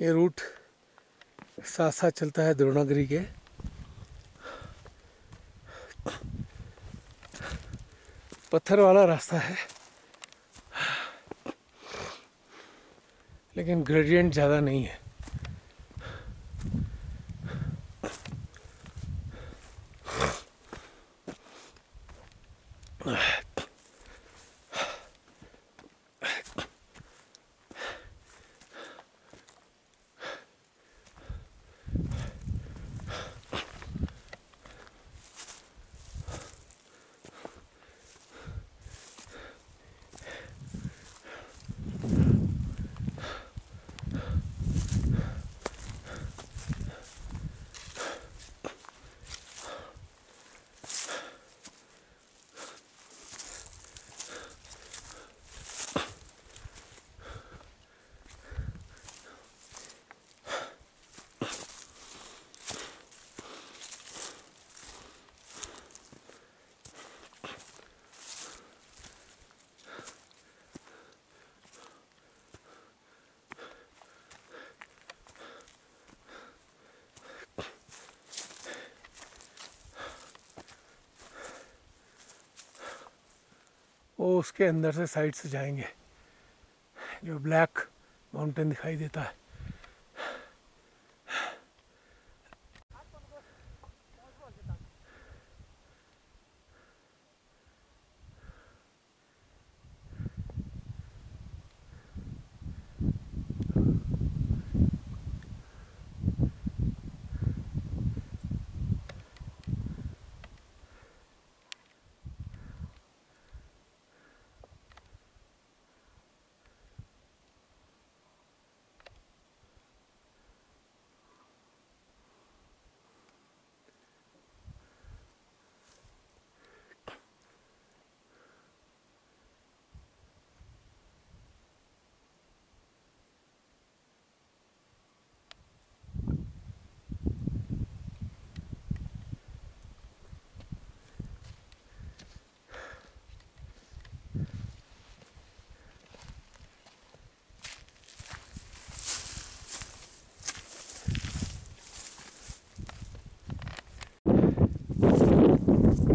ये रूट साथ साथ चलता है द्रोणागिरी के। पत्थर वाला रास्ता है। लेकिन ग्रेडियंट ज़्यादा नहीं है। वो उसके अंदर से साइड से जाएँगे। जो ब्लैक माउंटेन दिखाई देता है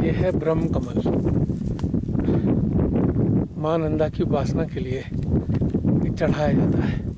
ये है ब्रह्म कमल। माँ नंदा की उपासना के लिए चढ़ाया जाता है।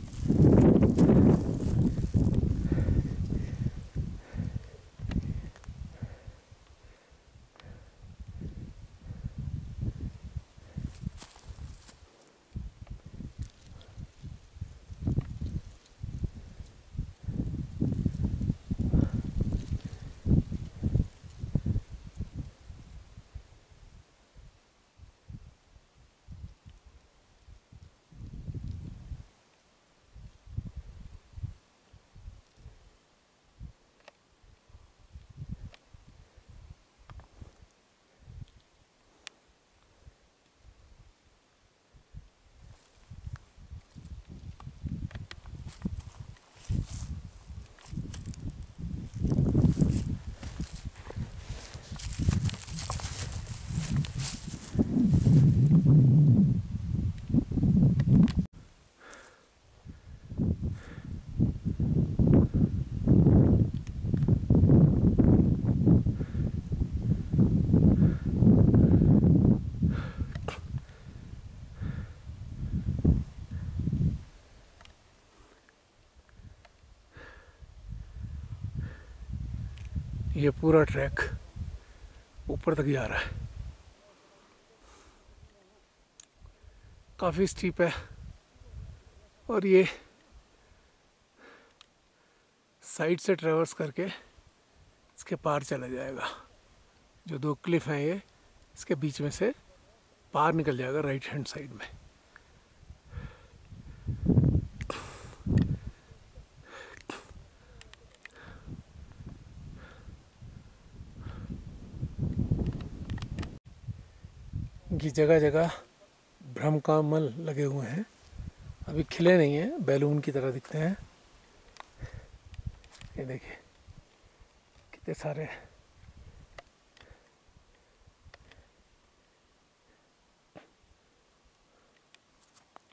ये पूरा ट्रैक ऊपर तक जा रहा है। काफ़ी स्टीप है। और ये साइड से ट्रेवर्स करके इसके पार चला जाएगा। जो दो क्लिफ हैं ये, इसके बीच में से पार निकल जाएगा राइट हैंड साइड में। की जगह जगह भ्रम कमल लगे हुए हैं। अभी खिले नहीं हैं, बैलून की तरह दिखते हैं। ये देखिए, कितने सारे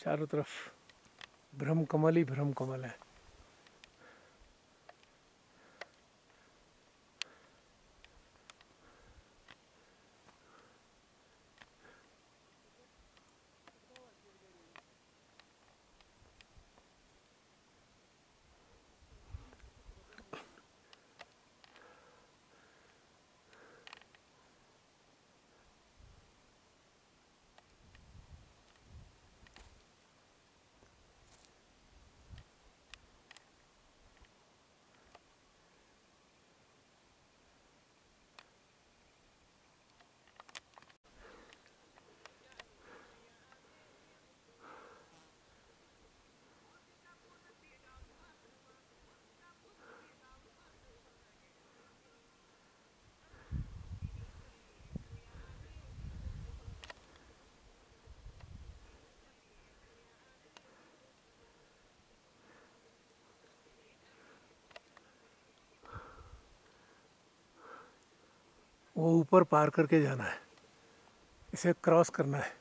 चारों तरफ़ भ्रम कमल ही भ्रम कमल है। वो ऊपर पार करके जाना है। इसे क्रॉस करना है।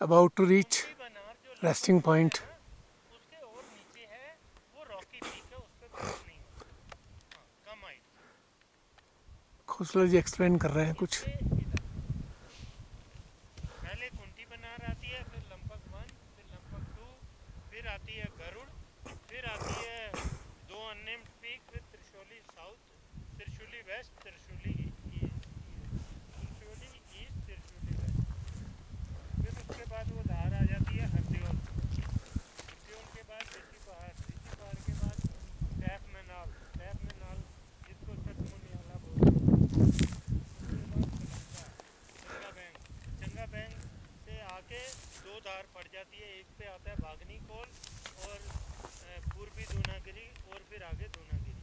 About to reach resting point. Khosla ji explain कर रहे हैं कुछ से इधर पहले कुंटी बनार आती है फिर लंपक वन फिर लंपक टू फिर आती है गरुड़ फिर आती है दो अननेम्ड पीक फिर Trishuli south Trishuli west Trishuli east Trishuli east Trishuli west फिर उसके बाद वो धार आ जाती है हरदियोल हरदियोल के बाद ऋषि पहाड़ ऋषि पहाड़ के बाद टैप में नाल टैप में नाल जिसको चटमुनियाला बोलते हैं उसके बाद चंगा बैंक चंगा बैंक से आके दो धार पड़ जाती है एक पे आता है बागनी कोल और पूर्वी दूनागिरी और फिर आगे दूनागिरी।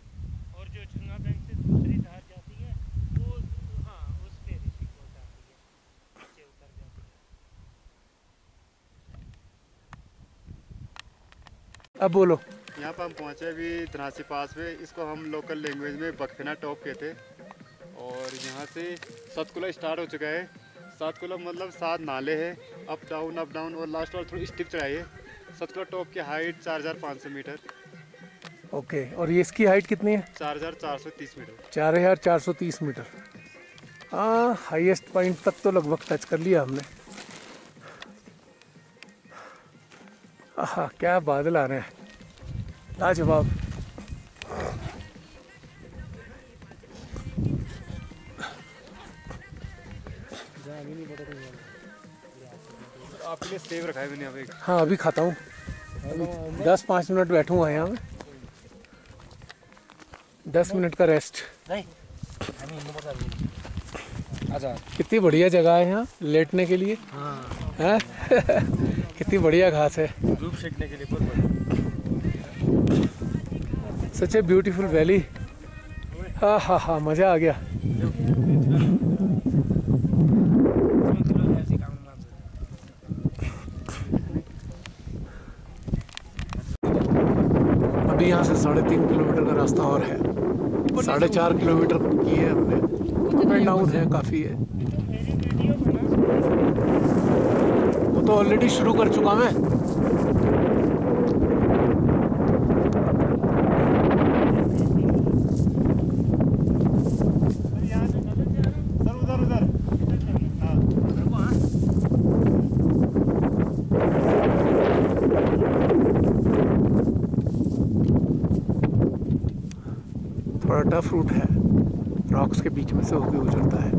और जो चंगा बैंक से दूसरी धार जाती है वो हाँ उस पे ऋषि कोल जाती है नीचे उतर जाती है। अब बोलो। यहाँ पर हम पहुँचे अभी धनासी पास में। इसको हम लोकल लैंग्वेज में बखफिना टॉप कहते हैं। और यहाँ से सतकुला स्टार्ट हो चुका है। सतकुला मतलब सात नाले हैं। अप डाउन अप डाउन और लास्ट वाला थोड़ी स्टिप चढ़ाई है। सतकुला टॉप की हाइट चार हज़ार पाँच सौ मीटर। ओके और ये इसकी हाइट कितनी है? चार हज़ार चार सौ तीस मीटर। चार हज़ार चार सौ तीस मीटर। हाँ हाईएस्ट पॉइंट तक तो लगभग टच कर लिया हमने। आहा क्या बादल आ रहे हैं। लाजवाब। रखा है मैंने यहाँ हाँ अभी खाता हूँ। दस पाँच मिनट बैठूँगा यहाँ में दस मिनट का रेस्ट अच्छा। कितनी बढ़िया जगह है यहाँ लेटने के लिए। हाँ। हैं? कितनी बढ़िया घास है। धूप सेकने के लिए बहुत बढ़िया। सच ए ब्यूटीफुल वैली हाँ हाँ हाँ मज़ा आ गया अभी यहाँ से साढ़े तीन किलोमीटर का रास्ता और है साढ़े चार किलोमीटर की है हमने। अप एंड डाउन है काफ़ी है। वो तो ऑलरेडी शुरू कर चुका मैं। थोड़ा टफ रूट है। रॉक्स के बीच में से होकर गुजरता है।